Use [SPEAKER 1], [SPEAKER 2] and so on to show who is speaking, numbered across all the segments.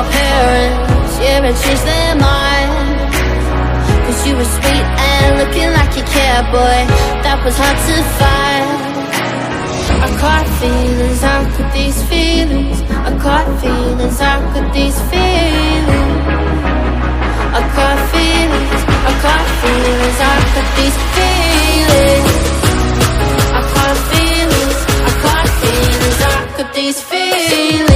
[SPEAKER 1] my parents Yeah, and changed their mind. Cause you were sweet and looking like you care, boy That was hard to find. I caught feelings, I caught these feelings. I caught feelings, I caught these feelings. I caught feelings, I caught feelings, I caught these feelings. I caught feelings, I caught feelings, I caught these feelings.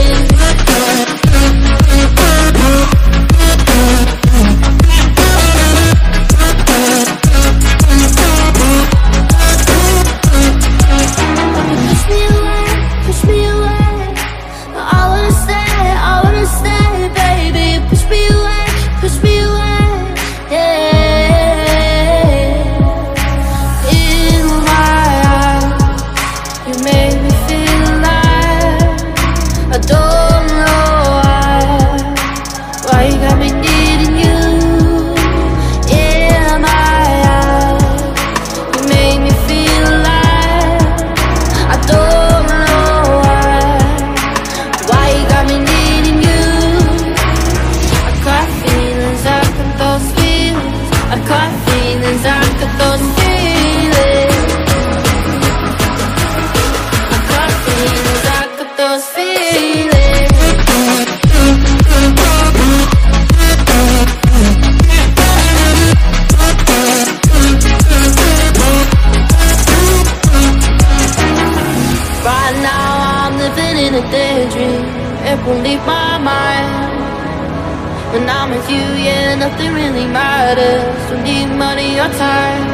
[SPEAKER 1] matters. Need money or time.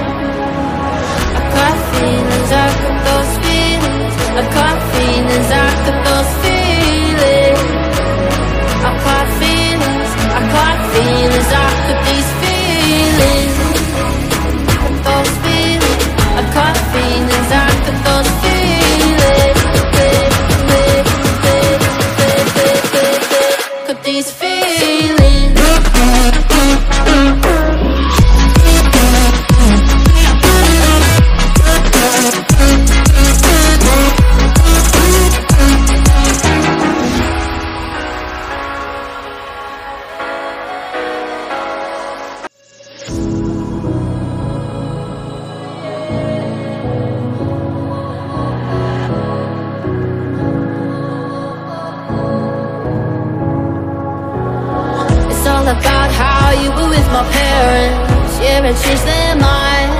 [SPEAKER 1] my parents Yeah, I changed their mind.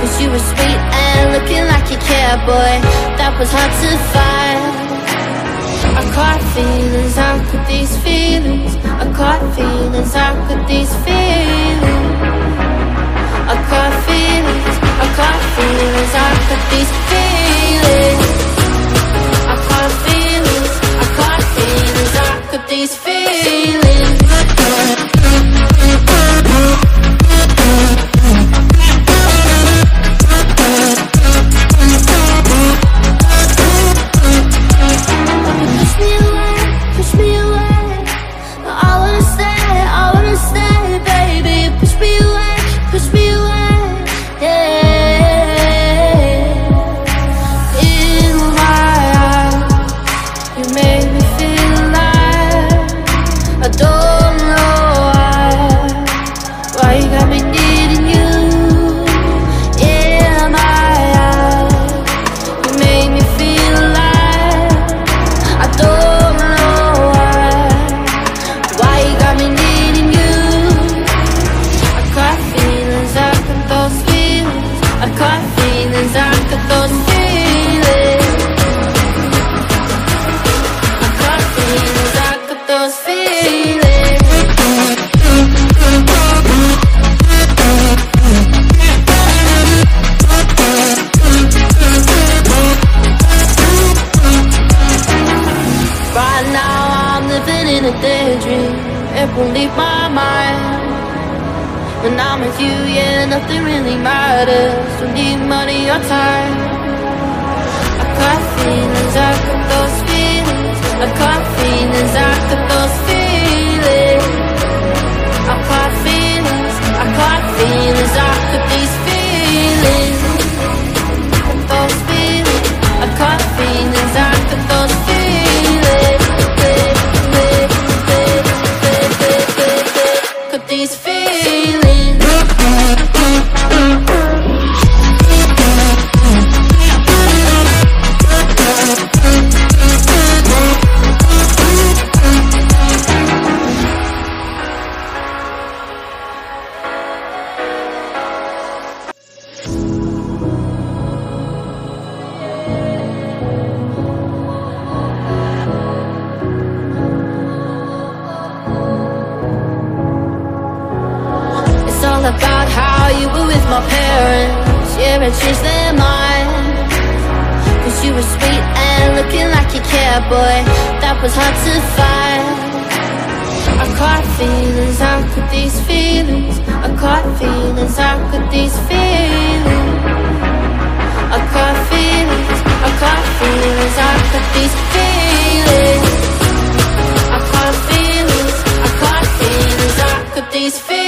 [SPEAKER 1] Cause you were sweet and looking like you care, boy That was hard to find. I caught feelings, I caught these feelings. I caught feelings, I caught these feelings. I caught feelings, I caught feelings I caught these feelings. I caught feelings, I caught feelings I caught these feelings. We need money or time. And changed their mind. Cause you were sweet and looking like you cared, boy That was hard to find. I caught feelings, how could these feelings. I caught feelings, how could these feelings. I caught feelings, I caught feelings, how could these feelings. I caught feelings, I caught feelings, how could these feelings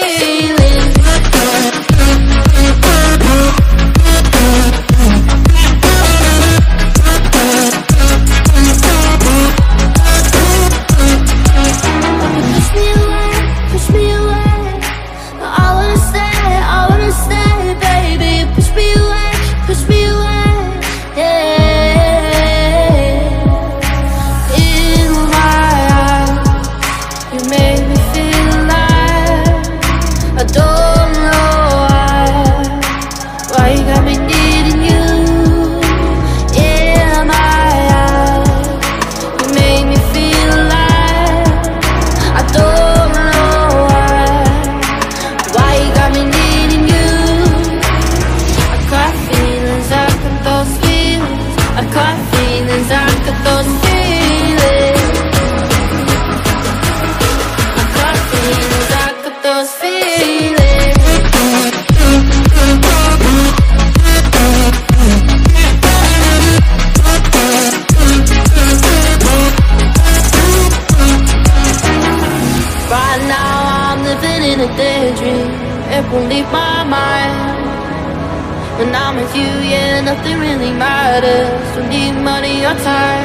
[SPEAKER 1] time.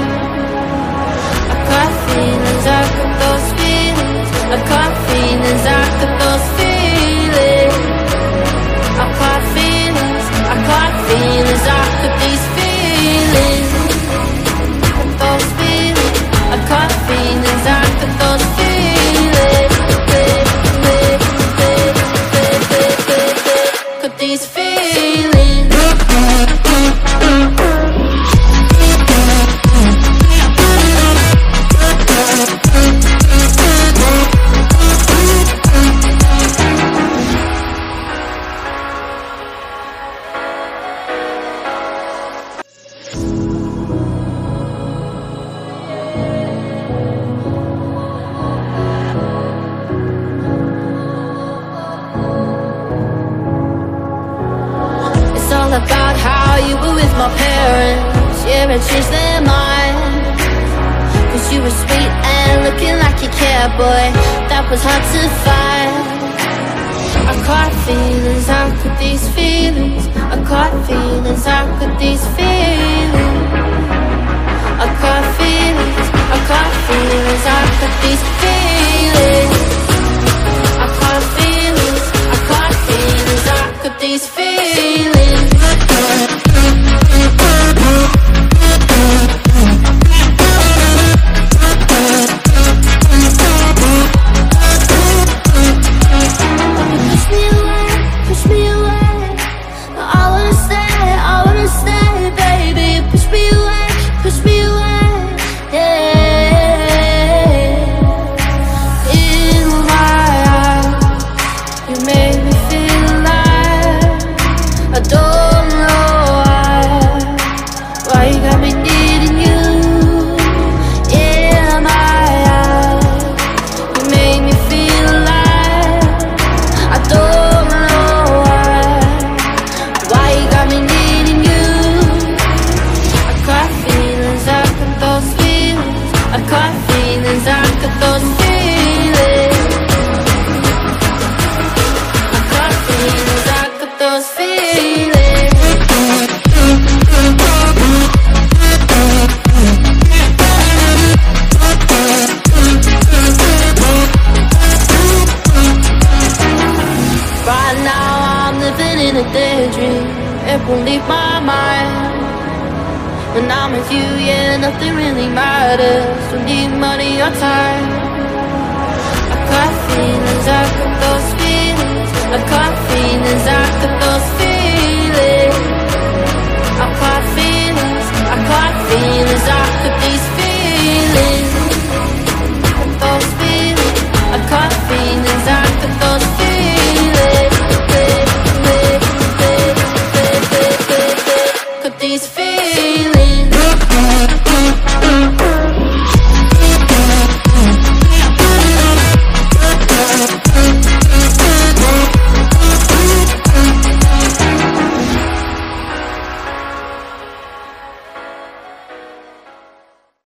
[SPEAKER 1] About how you were with my parents. Yeah, and changed their Cause you were sweet and looking like you cared, boy That was hard to find I caught feelings, how could these feelings I caught feelings, how could these feelings I caught feelings, I caught feelings, how could these feelings I caught feelings, I caught feelings, I could these nothing really matters. Don't need money or time.